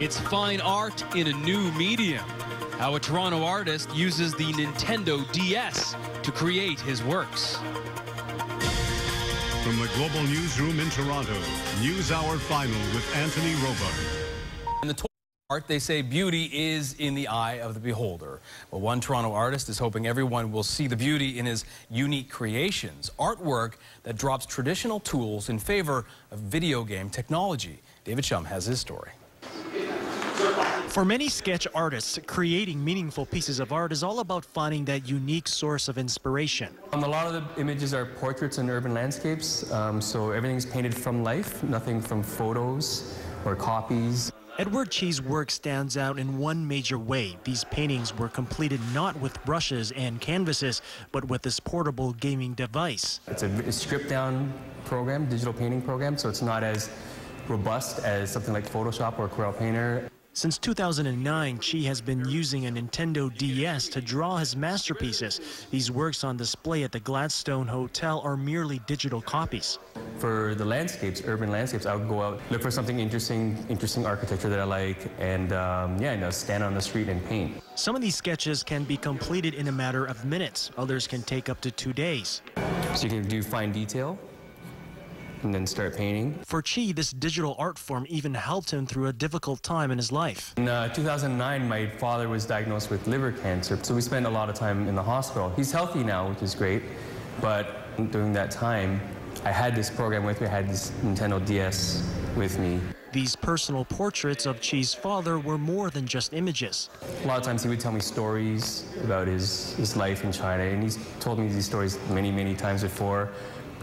It's fine art in a new medium. How a Toronto artist uses the Nintendo DS to create his works. From the Global Newsroom in Toronto, News Hour Final with Anthony Robart. In the toy art, they say beauty is in the eye of the beholder. Well, one Toronto artist is hoping everyone will see the beauty in his unique creations, artwork that drops traditional tools in favor of video game technology. David Shum has his story. For many sketch artists, creating meaningful pieces of art is all about finding that unique source of inspiration. Um, a lot of the images are portraits and urban landscapes, um, so everything's painted from life, nothing from photos or copies. Edward Chee's work stands out in one major way. These paintings were completed not with brushes and canvases, but with this portable gaming device. It's a, a stripped down program, digital painting program, so it's not as robust as something like Photoshop or Corel Painter. Since 2009, Chi has been using a Nintendo DS to draw his masterpieces. These works on display at the Gladstone Hotel are merely digital copies. For the landscapes, urban landscapes, I would go out, look for something interesting, interesting architecture that I like, and um, yeah, and stand on the street and paint. Some of these sketches can be completed in a matter of minutes. Others can take up to two days. So you can do fine detail, and then start painting. For Chi, this digital art form even helped him through a difficult time in his life. In uh, 2009, my father was diagnosed with liver cancer, so we spent a lot of time in the hospital. He's healthy now, which is great, but during that time, I had this program with me, I had this Nintendo DS with me. These personal portraits of Chi's father were more than just images. A lot of times he would tell me stories about his, his life in China, and he's told me these stories many, many times before,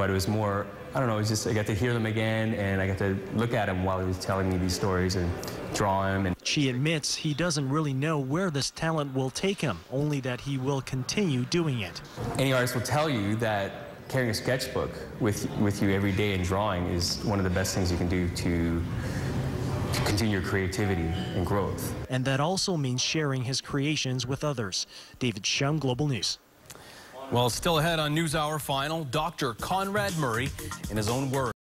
but it was more I don't know, it's just I got to hear them again and I got to look at him while he was telling me these stories and draw him. And Chi admits he doesn't really know where this talent will take him, only that he will continue doing it. Any artist will tell you that carrying a sketchbook with, with you every day and drawing is one of the best things you can do to to continue your creativity and growth. And that also means sharing his creations with others. David Shum, Global News. Well, still ahead on NewsHour Final, Dr. Conrad Murray, in his own words.